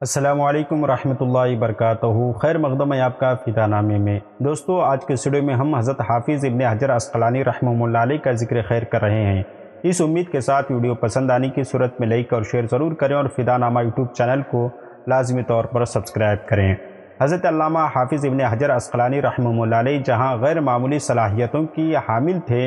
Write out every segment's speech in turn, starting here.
असलकम रहमतुल्लाहि वरकatuh खैर मकदम है आपका फ़िदा नामे में। दोस्तों, आज के स्टूडियो में हम हज़रत हाफिज़ इबन हजर असकलानी रहमल्ला का ज़िक्र खैर कर रहे हैं। इस उम्मीद के साथ वीडियो पसंद आने की सूरत में लाइक और शेयर ज़रूर करें और फ़िदा नामा यूट्यूब चैनल को लाजमी तौर पर सब्सक्राइब करें। हज़रत हाफिज़ इबन हजर असकलानी रहमल्ला जहाँ गैर मामूली सलाहियतों की हामिल थे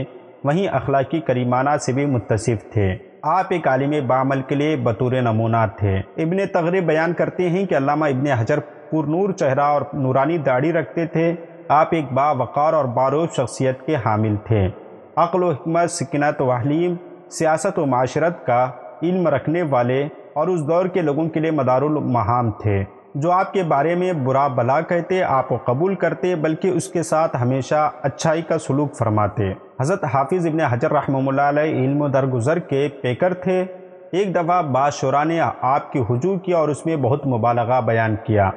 वहीं अखलाकी करीमाना से भी मुतसिफ़ थे। आप एक आलिम बामल के लिए बतूर नमूना थे। इबन तगरे बयान करते हैं कि अल्लामा इबन हजर पुरनूर चेहरा और नूरानी दाढ़ी रखते थे। आप एक बावक़ार और बारूफ शख्सियत के हामिल थे। अक्ल हमत सिकनत वहलीम सियासत व माशरत का इल्म रखने वाले और उस दौर के लोगों के लिए मदारुल महाम थे। जो आपके बारे में बुरा भला कहते, आपको कबूल करते, बल्कि उसके साथ हमेशा अच्छाई का सलूक फरमाते। हज़रत हाफिज़ इबन हजर रहमल्ला इल्म दरगुजर के पेकर थे। एक दफ़ा बादशुरा ने आपकी हजू किया और उसमें बहुत मुबालगा बयान किया।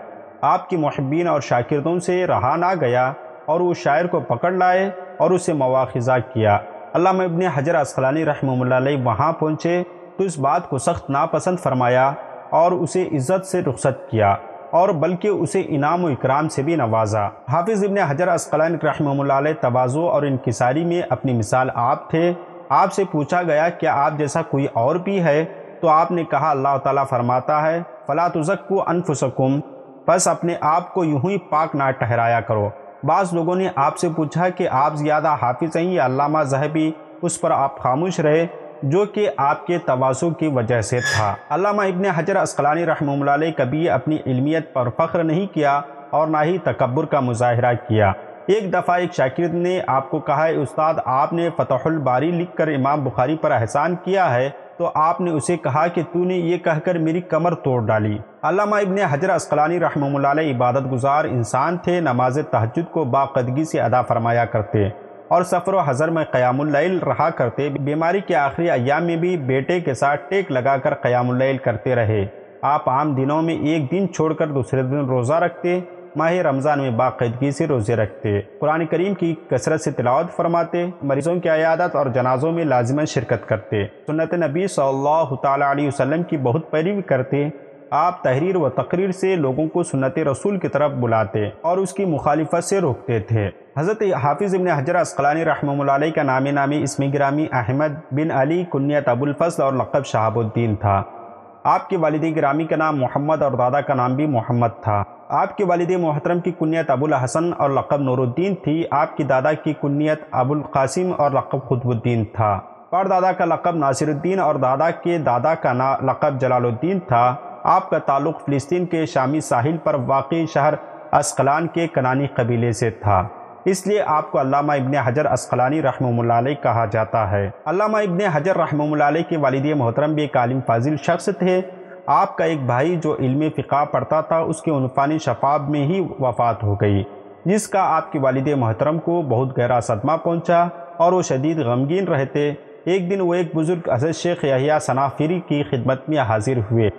आपकी मुहबिन और शाकिरदों से रहा ना गया और वो शायर को पकड़ लाए और उसे मवाखज़ा किया। अल्लाह इबन हजर असलानी रहमल्ला वहाँ पहुँचे तो इस बात को सख्त नापसंद फरमाया और उसे इज़्ज़त से रुखसत किया और बल्कि उसे इनाम व इकराम से भी नवाजा। हाफिज़ इबन हजर असकलान रहमल तवाज़ो और इनकसारी में अपनी मिसाल आप थे। आपसे पूछा गया, क्या आप जैसा कोई और भी है? तो आपने कहा, अल्लाह ताला फरमाता है, फ़ला तुज़क्कु अनफुसकुम। बस अपने आप को यूँ ही पाक ना ठहराया करो। बाज़ लोगों ने आपसे पूछा कि, आप ज़्यादा हाफिज़ हैं या अल्लामा जहबी? उस पर आप खामोश रहे? जो कि आपके तवासु की वजह से था। अल्लामा इबन हजर असकलानी रहमल कभी अपनी इल्मियत पर फ़ख्र नहीं किया और ना ही तकबर का मुजाहरा किया। एक दफ़ा एक शाकिर ने आपको कहा है उस्ताद, आपने फ़तहुलबारी लिख कर इमाम बुखारी पर एहसान किया है तो आपने उसे कहा कि तूने ये कहकर मेरी कमर तोड़ डाली। अल्लामा इबन हजर असकलानी रहमल इबादत गुजार इंसान थे, नमाज़ तहजद को बाकदगी से अदा फरमाया करते। और सफ़र व हज़र में क़यामुल्लैल रहा करते। बीमारी के आखिरी अयाम में भी बेटे के साथ टेक लगाकर क़यामुल्लैल करते रहे। आप आम दिनों में एक दिन छोड़कर दूसरे दिन रोज़ा रखते, माह रमज़ान में बाकायदगी से रोज़े रखते। कुरान करीम की कसरत से तिलावत फरमाते, मरीज़ों की अयादत और जनाजों में लाजमन शिरकत करते। सुनत नबी अलैहि वसल्लम की बहुत पैरवी करते आप तहरीर व तकरीर से लोगों को सुन्नत रसूल की तरफ़ बुलाते और उसकी मुखालिफत से रोकते थे। हज़रत हाफिज़ इबन हजर असकलानी रहमल का नाम नामी इसमी ग्रामी अहमद बिन अली कुन्यत अबुलफसल और लक़ब शहाबुद्दीन था। आपके वालद ग्रामी का नाम मोहम्मद और दादा का नाम भी मोहम्मद था। आपके वालद मोहतरम की कुन्यत अबुल हसन और लक़ब नूरुद्दीन थी। आपकी दादा की कुन्यत अबुल कासिम और लक़ब खुतबुद्दीन था। और दादा का लक़ब नासिरुद्दीन और दादा के दादा का ना लक़ब जलालुद्दीन था। आपका ताल्लुक़ फ़लस्तीन के शामी साहिल पर वाक़ शहर असकलान के कनानी कबीले से था। इसलिए आपको अल्लामा इबन हजर असकलानी रहमल कहा जाता है। अल्लामा इबन हजर रहमल के वालिद मोहतरम भी एक आलिम फाजिल शख्स थे। आपका एक भाई जो इल्म फ़िका पढ़ता था, उसके उनफानी शफाब में ही वफ़ात हो गई, जिसका आपके वालिद मोहतरम को बहुत गहरा सदमा पहुँचा और वो शदीद गमगीन रहते। एक दिन वो एक बुज़ुर्ग हज़रत शेख यहिया सनाफिरी की खिदमत में हाजिर हुए।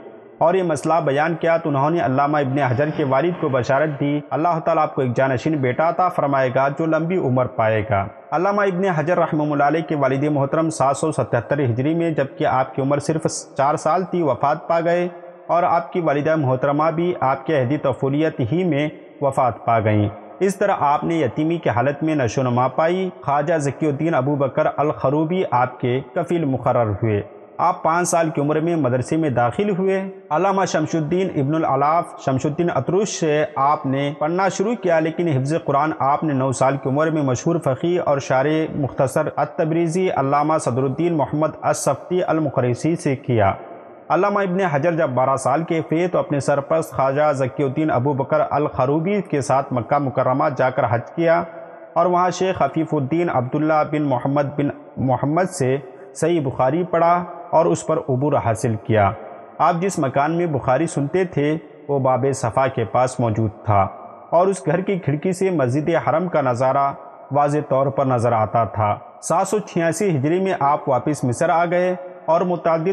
और ये मसला बयान किया तो उन्होंने अल्लामा इबन हजर के वालिद को बशारत दी। अल्लाह ताला आपको एक जानशीन बेटा था फरमाएगा जो लंबी उम्र पाएगा। अल्लामा इबन हजर रहमल के वालिद मोहतरम सात सौ सतहत्तर हिजरी में, जबकि आपकी उम्र सिर्फ़ चार साल थी, वफ़ात पा गए और आपकी वालिदा मोहतरमा भी आपके अहदी तफूलियत ही में वफ़ात पा गईं। इस तरह आपने यतीमी की हालत में नशो नमा पाई। ख्वाजा जकीुद्दीन अबू बकर अल खरूबी आपके कफील मुकर हुए। आप पाँच साल की उम्र में मदरसे में दाखिल हुए। अलामा शमशुद्दीन इब्नुल अलाफ शमशुद्दीन अतरुश से आपने पढ़ना शुरू किया, लेकिन हिफ्ज़ कुरान आपने नौ साल की उम्र में मशहूर फ़की और शार मुख्तसर अतबरीज़ी अलामा सदरुद्दीन मोहम्मद असफ़ी अलमुखरसी से किया। अलामा इबन हजर जब बारह साल के थे तो अपने सरपरस्त ख्वाजा जकीुद्दीन अबू बकर अल खरूबी के साथ मक्का मुकरमा जाकर हज किया और वहाँ शेख हफीफ़ुद्दीन अब्दुल्ला बिन मोहम्मद बिन मोहम्मद से सही बुखारी पढ़ा। और उस पर अबूर हासिल किया। आप जिस मकान में बुखारी सुनते थे, वो बाब सफ़ा के पास मौजूद था और उस घर की खिड़की से मस्जिद हरम का नज़ारा वाज तौर पर नज़र आता था। सात सौ छियासी हिजरी में आप वापस मिस्र आ गए और मुतद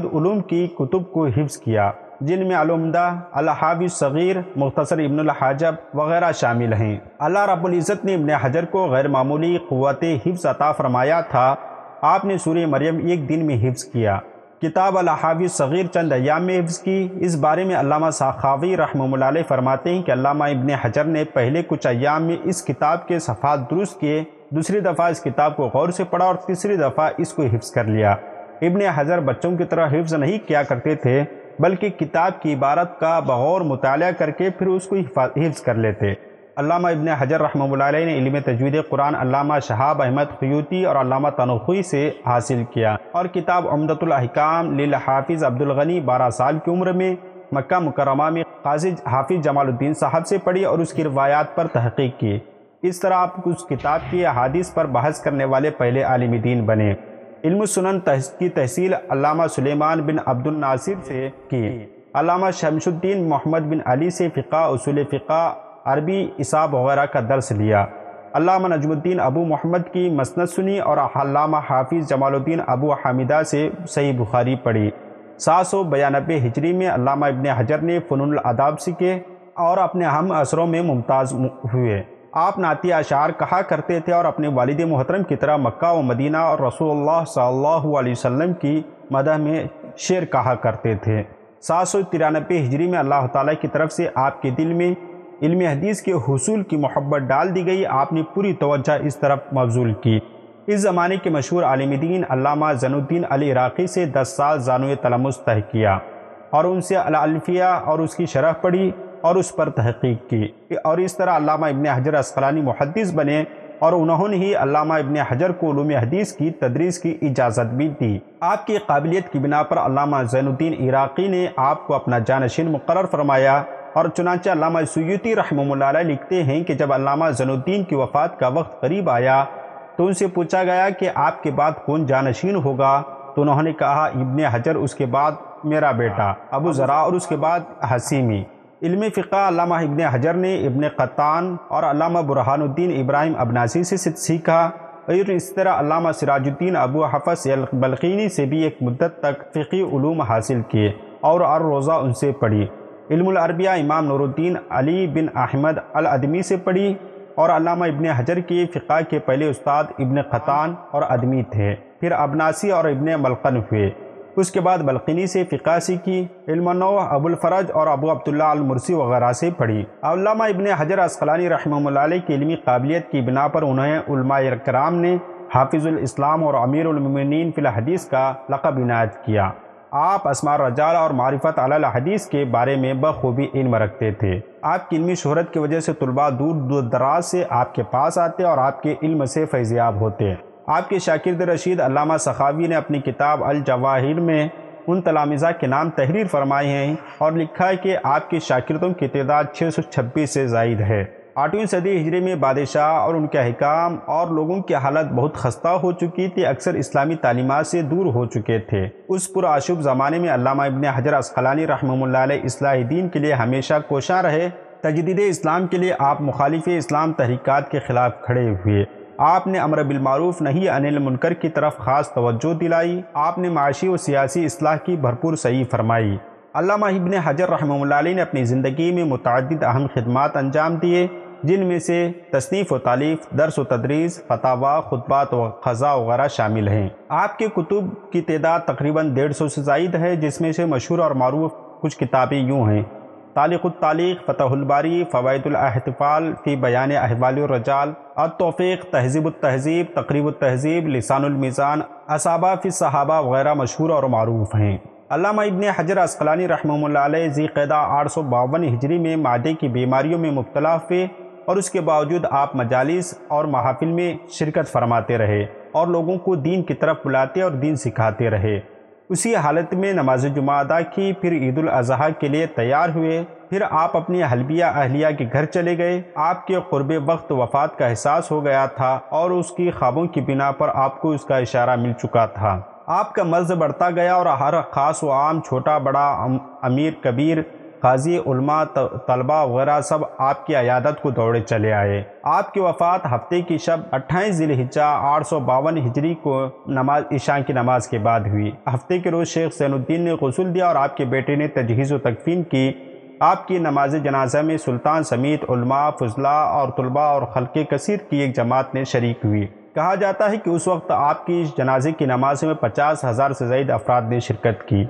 की कुतुब को हिफ्ज़ किया, जिनमें अलमदा अलहावी सग़ीर, मुख्तसर इबन हाजब वगैरह शामिल हैं। अल्लाह रब्ज़त ने इबन हजर को गैर मामूली क़वत हिफ्ज़ अता फरमाया था, आपने सूर्य मरियम एक दिन में हिफ्ज़ किया। किताब हाफिज सग़ीर चंद अयाम में की इस बारे में अलामा साखावी रहमल फरमाते हैं कि अल्लामा इबन हजर ने पहले कुछ अयाम में इस किताब के सफ़ात दुरुस्त किए, दूसरी दफ़ा इस किताब को गौर से पढ़ा और तीसरी दफ़ा इसको हिफ्ज़ कर लिया। इबन हजर बच्चों की तरह हिफ्ज़ नहीं किया करते थे, बल्कि किताब की इबारत का बगौर मुताल करके फिर उसको हिफ्ज़ कर लेते। अल्लामा इबन हजर रहमल ने इल्म तजवीद कुरान अल्लामा शहाब अहमद खयूती और अल्लामा तनखी से हासिल किया और किताब अमदतुल्हकाम हाफिज़ अब्दुलगनी बारह साल की उम्र में मक्का मुकरमा में काजी हाफिज़ जमालुद्दीन साहब से पढ़ी और उसकी रवायात पर तहकीक की। इस तरह आप उस किताब की अहादीस पर बहस करने वाले पहले आलिमीदीन बने। इल्म सुनन की तहसील अलामा सुलेमान बिन अब्दुल नासिर से की। अल्लामा शमशुद्दीन मोहम्मद बिन अली से फ़िका, उसूल फ़िका अरबी इसाब वगैरह का दर्स लिया। अल्लामा नजमुद्दीन अबू मोहम्मद की मसनद सुनी और अल्लामा हाफिज़ जमालुद्दीन अबू हामिदा से सही बुखारी पढ़ी। सात सौ बयानबे हिजरी में अल्लामा इबन हजर ने फ़नुल अदाब सीखे और अपने हम असरों में मुमताज़ हुए। आप नाती अशार कहा करते थे और अपने वालद मोहतरम की तरह मक्का व मदीना और रसूलुल्लाह सल्लल्लाहु की मदह में शेर कहा करते थे। सात सौ तिरानबे हिजरी में अल्लाह ताला की तरफ़ से आपके दिल में इल्म हदीस के हसूल की मोहब्बत डाल दी गई। आपने पूरी तवज्जो इस तरफ़ मबजूल की। इस ज़माने के मशहूर आलमदीन अल्लामा जनुद्दीन अली इराक़ी से दस साल जानव तलमुस तह किया और उनसे अल्फ़िया और उसकी शरह पढ़ी और उस पर तहकीक की। और इस तरह अल्लामा इबन हजर असकलानी मुहदस बने और उन्होंने ही अल्लामा इबन हजर को उलूम हदीस की तदरीस की इजाज़त भी दी। आपकी काबिलियत की बिना पर अल्लामा जैनुद्दीन इराक़ी ने आपको अपना जानशीन मुकर फरमाया और चुनाचा अलामा सयूती रहमल्ला लिखते हैं कि जब अलामा जनुद्दीन की वफ़ात का वक्त करीब आया तो उनसे पूछा गया कि आपके बाद कौन जानशीन होगा? तो उन्होंने कहा, इबन हजर, उसके बाद मेरा बेटा, अबू ज़रा और उसके बाद हसीमी। इल्म फ़िका अलामा इबन हजर ने इबन क़त्तान और अलामा बुरहानुद्दीन इब्राहिम अबनासी से सीखा। और इस तरह अलामा सिराजुद्दीन अबू हफ़स बल्किनी से भी एक मुद्दत तक फ़िकी हासिल किए और रोज़ा उनसे पढ़ी। इल्मुलअरबिया इमाम नूरुद्दीन अली बिन अहमद अल अदमी से पढ़ी और अलामा इब्न हजर के फ़िका के पहले उस्ताद इब्न ख़तान और अदमी थे। फिर अबनासी और इब्न मलकन हुए। उसके बाद बल्किनी से फ़िका सीखी इल्मनो अबुलफ़रज और अबू अब्दुल्ला अलमुरसी वगैरह से पढ़ी। अल्लामा इब्न हजर असकलानी रहमल की इलमी काबिलियत की बिना पर उन्हें कराम ने हाफिज़ुल इस्लाम और फ़िल हदीस का लकब इनायत किया। आप असमार रजाल और मारिफत अल हदीस के बारे में बखूबी इल्म रखते थे। आपकी इलमी शहरत की वजह से तलबा दूर दूर दराज से आपके पास आते और आपके इल्म से फैज़याब होते। आपके शाकिर रशीद अलामा सखावी ने अपनी किताब अल जवाहिर में उन तलामिज़ा के नाम तहरीर फरमाए हैं और लिखा है कि आपके शाकिरतों की तादाद छः सौ छब्बीस से जायद है। आठवीं सदी हिजरी में बादशाह और उनके अहकाम और लोगों की हालत बहुत खस्ता हो चुकी थी। अक्सर इस्लामी तालीमत से दूर हो चुके थे। उस पुराशुभ ज़माने में अल्लामा इबन हजर असखलानी रहमल्ला दीन के लिए हमेशा कोशा रहे। तजदीद इस्लाम के लिए आप मुखालिफ इस्लाम तहरीक़ात के ख़िलाफ़ खड़े हुए। आपने अमर बिलमारूफ नहीं अनिल मुनकर की तरफ़ ख़ास तवज्जो दिलाई। आपने माशी व सियासी असलाह की भरपूर सही फरमाई। अल्लामा इबन हजर रहमल्ला ने अपनी ज़िंदगी में मुतद अहम खदमात अंजाम दिए। जिनमें से तसनीफ़ व तालीफ, दरस व तदरीस, फतावा खुतबात व ख़ज़ा वगैरह शामिल हैं। आपके कुतुब की तदाद तकरीबन डेढ़ सौ से जायद है, जिसमें से मशहूर और मरूफ कुछ किताबें यूँ हैं। तालिक़ुत्तालिक़ फ़तहुलबारी फ़वादुलहतफ़ाल फ़ी बयान अहवालरजाल अतौफ़ीक़ तहज़ीब तहज़ीब तकरीब तहज़ीब लसानमीज़ान असाबा फ़ी सहाबा वगैरह मशहूर और मरूफ हैं। अल्लामा इबन हजर असकलानी रहमल्ला जी कैदा आठ सौ बावन हिजरी में मादे की बीमारियों में मुबतला हुए। और उसके बावजूद आप मजालिस और महाफिल में शिरकत फरमाते रहे और लोगों को दीन की तरफ़ बुलाते और दीन सिखाते रहे। उसी हालत में नमाज़ जुमा अदा की, फिर ईद अजहा के लिए तैयार हुए। फिर आप अपनी हलबिया अहलिया के घर चले गए। आपके क़ुरब वक्त वफ़ात का एहसास हो गया था और उसकी ख्वाबों की बिना पर आपको उसका इशारा मिल चुका था। आपका मर्ज बढ़ता गया और हर ख़ास व आम छोटा बड़ा अमीर कबीर काजी, उलमा तलबा, वगैरह सब आपकी अयादत को दौड़े चले आए। आपकी वफ़ात हफ़्ते की शब अट्ठाईस हिज्जा आठ सौ बावन हिजरी को नमाज़ ईशा की नमाज़ के बाद हुई। हफ़्ते के रोज़ शेख सैनुद्दीन ने गसूल दिया और आपके बेटे ने तजहीज़ व तकफीन की। आपकी नमाज़ जनाजा में सुल्तान समीत, उलमा, फजला और तलबा और खलके कसीर की एक जमात ने शरीक हुई। कहा जाता है कि उस वक्त आपकी इस जनाजे की नमाज़ में पचास हज़ार से ज़ायद अफराद ने शिरकत की।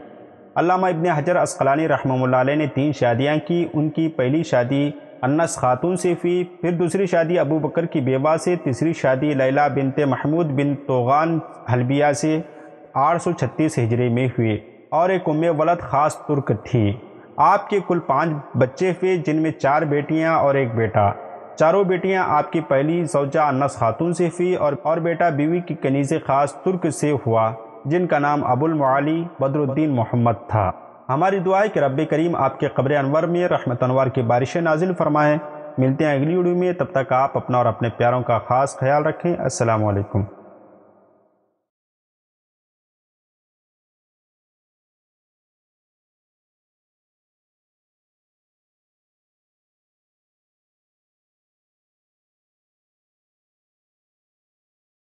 अल्लामा इब्ने हजर असकलानी रहमल्ला ने तीन शादियाँ की। उनकी पहली शादी अन्नस खातून से फ़ी फिर दूसरी शादी अबू बकर की बेवा से, तीसरी शादी लैला बिनते महमूद बिन तोगान हलबिया से, आठ सौ छत्तीस हिजरी में हुई और एक उम्म वलद ख़ास तुर्क थी। आपके कुल पाँच बच्चे हुए, जिनमें चार बेटियाँ और एक बेटा। चारों बेटियाँ आपकी पहली सौजा अन्नस खातून से थी और और बेटा बीवी की कनीज़ ख़ास तुर्क से हुआ। जिनका नाम अबुल मवाली बदरुद्दीन मोहम्मद था। हमारी दुआ है कि रब करीम आपके कब्र अनवर में रहमत अनवर की बारिश नाजिल फरमाएँ। मिलते हैं अगली वीडियो में। तब तक आप अपना और अपने प्यारों का ख़ास ख्याल रखें। असलकुम